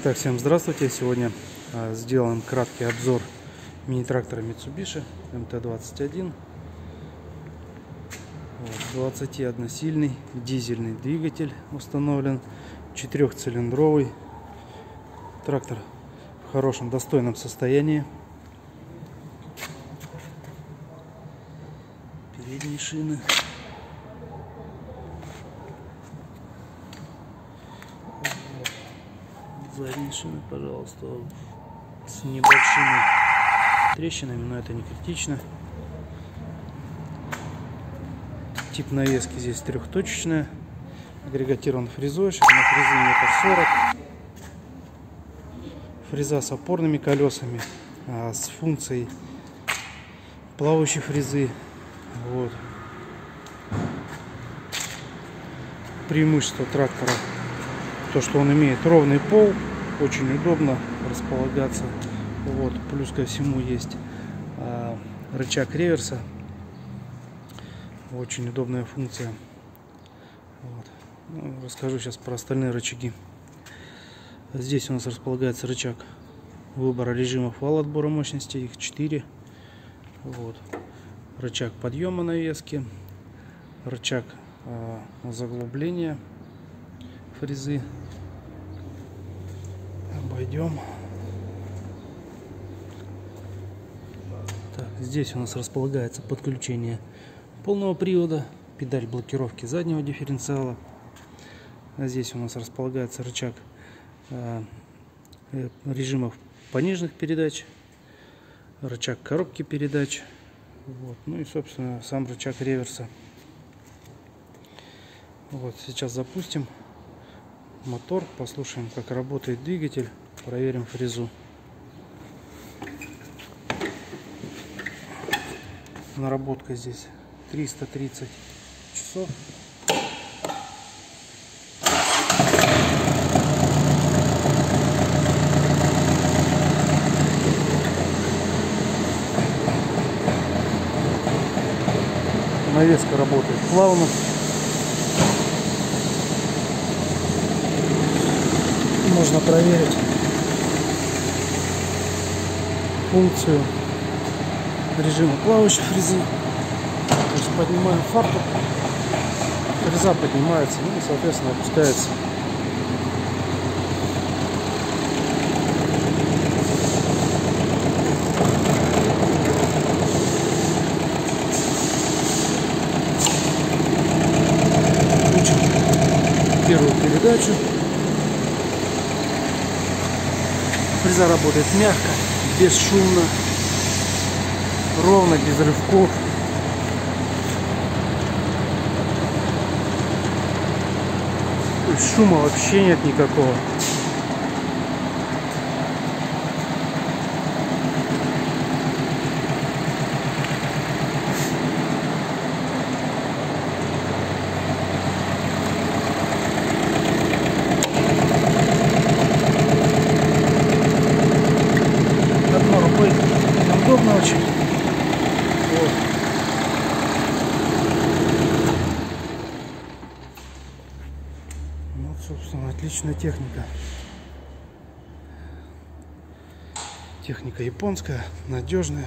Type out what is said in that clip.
Так, всем здравствуйте. Сегодня а, сделаем краткий обзор мини-трактора Mitsubishi MT-21. Вот, 21-сильный дизельный двигатель установлен, четырехцилиндровый. Трактор в хорошем, достойном состоянии. Передние шины. Задние шины, пожалуйста, с небольшими трещинами, но это не критично. Тип навески здесь трехточечная, агрегатирован фрезой, ширина фрезы метр сорок. Фреза с опорными колесами, а, с функцией плавающей фрезы. Вот. Преимущество трактора то, что он имеет ровный пол, очень удобно располагаться. Вот, плюс ко всему есть э, рычаг реверса, очень удобная функция. Вот. Ну, расскажу сейчас про остальные рычаги. Здесь у нас располагается рычаг выбора режимов вал отбора мощности, их 4. Вот. Рычаг подъема навески, рычаг э, заглубления фрезы. Обойдем. Так, здесь у нас располагается подключение полного привода, педаль блокировки заднего дифференциала. А здесь у нас располагается рычаг э, э режимов пониженных передач, рычаг коробки передач, вот. ну и собственно сам рычаг реверса. Вот сейчас запустим мотор, послушаем, как работает двигатель, проверим фрезу. Наработка здесь 330 часов. Навеска работает плавно. можно проверить функцию режима плавающей фрезы. То есть поднимаем фартук, фреза поднимается, ну и соответственно опускается. первую передачу Фреза работает мягко, бесшумно, ровно, без рывков. Шума вообще нет никакого. Очень. Вот. Ну, собственно, отличная техника. Техника японская, надежная.